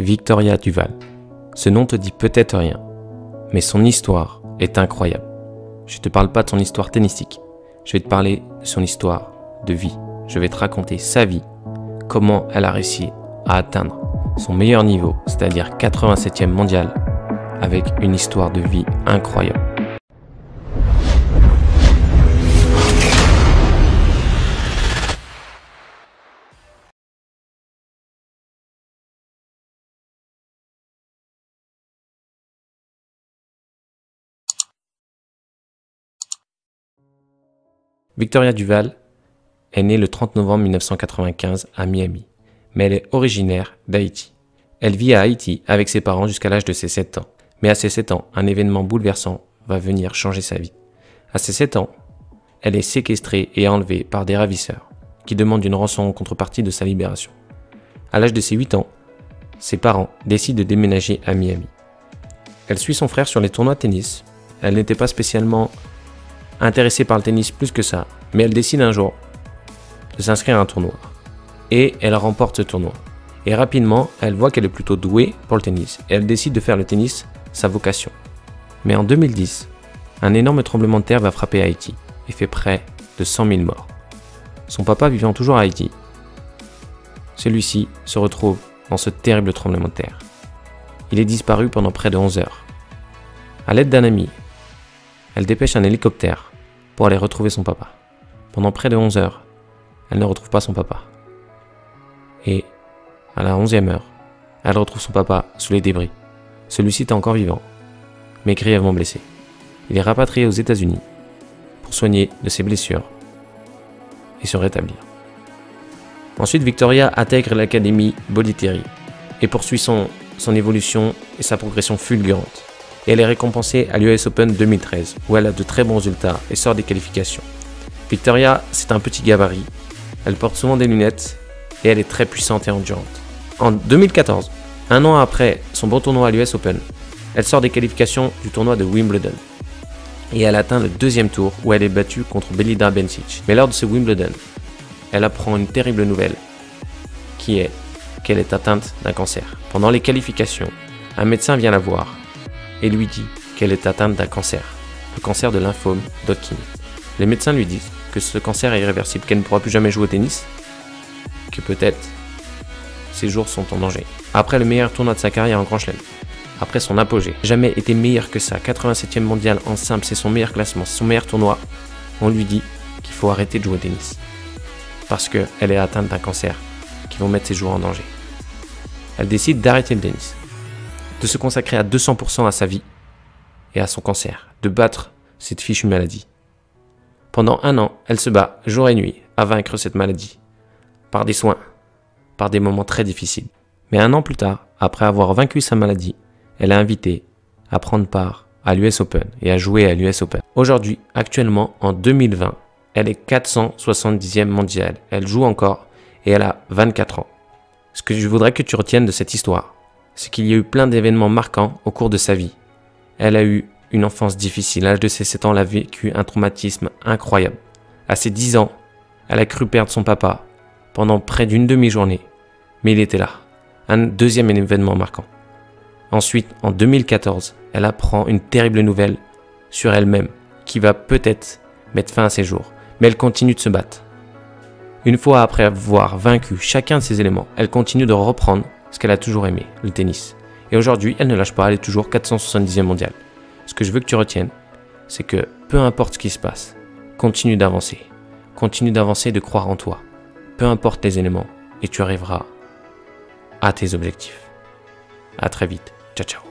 Victoria Duval. Ce nom te dit peut-être rien, mais son histoire est incroyable. Je ne te parle pas de son histoire tennistique, je vais te parler de son histoire de vie. Je vais te raconter sa vie, comment elle a réussi à atteindre son meilleur niveau, c'est-à-dire 87e mondial, avec une histoire de vie incroyable. Victoria Duval est née le 30 novembre 1995 à Miami, mais elle est originaire d'Haïti. Elle vit à Haïti avec ses parents jusqu'à l'âge de ses 7 ans. Mais à ses 7 ans, un événement bouleversant va venir changer sa vie. À ses 7 ans, elle est séquestrée et enlevée par des ravisseurs qui demandent une rançon en contrepartie de sa libération. À l'âge de ses 8 ans, ses parents décident de déménager à Miami. Elle suit son frère sur les tournois de tennis. Elle n'était pas spécialement intéressée par le tennis plus que ça, mais elle décide un jour de s'inscrire à un tournoi. Et elle remporte ce tournoi. Et rapidement, elle voit qu'elle est plutôt douée pour le tennis. Et elle décide de faire le tennis sa vocation. Mais en 2010, un énorme tremblement de terre va frapper Haïti et fait près de 100 000 morts. Son papa vivant toujours à Haïti, celui-ci se retrouve dans ce terrible tremblement de terre. Il est disparu pendant près de 11 heures. À l'aide d'un ami, elle dépêche un hélicoptère pour aller retrouver son papa. Pendant près de 11 heures, elle ne retrouve pas son papa. Et à la 11e heure, elle retrouve son papa sous les débris. Celui-ci est encore vivant, mais grièvement blessé. Il est rapatrié aux États-Unis pour soigner de ses blessures et se rétablir. Ensuite, Victoria intègre l'académie Boliteri et poursuit son, son évolution et sa progression fulgurante. Et elle est récompensée à l'US Open 2013, où elle a de très bons résultats et sort des qualifications. Victoria, c'est un petit gabarit. Elle porte souvent des lunettes et elle est très puissante et endurante. En 2014, un an après son bon tournoi à l'US Open, elle sort des qualifications du tournoi de Wimbledon. Et elle atteint le deuxième tour où elle est battue contre Belida Bencic. Mais lors de ce Wimbledon, elle apprend une terrible nouvelle qui est qu'elle est atteinte d'un cancer. Pendant les qualifications, un médecin vient la voir et lui dit qu'elle est atteinte d'un cancer, le cancer de lymphome Hodgkin. Les médecins lui disent que ce cancer est irréversible, qu'elle ne pourra plus jamais jouer au tennis, que peut-être ses jours sont en danger. Après le meilleur tournoi de sa carrière en Grand Chelem, après son apogée, jamais été meilleur que ça, 87e mondial en simple, c'est son meilleur classement, son meilleur tournoi, on lui dit qu'il faut arrêter de jouer au tennis. Parce qu'elle est atteinte d'un cancer qui va mettre ses jours en danger. Elle décide d'arrêter le tennis, de se consacrer à 200% à sa vie et à son cancer, de battre cette fichue maladie. Pendant un an, elle se bat jour et nuit à vaincre cette maladie, par des soins, par des moments très difficiles. Mais un an plus tard, après avoir vaincu sa maladie, elle est invitée à prendre part à l'US Open et à jouer à l'US Open. Aujourd'hui, actuellement en 2020, elle est 470e mondiale. Elle joue encore et elle a 24 ans. Ce que je voudrais que tu retiennes de cette histoire, c'est qu'il y a eu plein d'événements marquants au cours de sa vie. Elle a eu une enfance difficile. À l'âge de ses 7 ans, elle a vécu un traumatisme incroyable. À ses 10 ans, elle a cru perdre son papa pendant près d'une demi-journée. Mais il était là. Un deuxième événement marquant. Ensuite, en 2014, elle apprend une terrible nouvelle sur elle-même qui va peut-être mettre fin à ses jours. Mais elle continue de se battre. Une fois après avoir vaincu chacun de ces éléments, elle continue de reprendre ce qu'elle a toujours aimé, le tennis. Et aujourd'hui, elle ne lâche pas, elle est toujours 470e mondiale. Ce que je veux que tu retiennes, c'est que peu importe ce qui se passe, continue d'avancer. Continue d'avancer et de croire en toi. Peu importe les éléments, et tu arriveras à tes objectifs. À très vite. Ciao, ciao.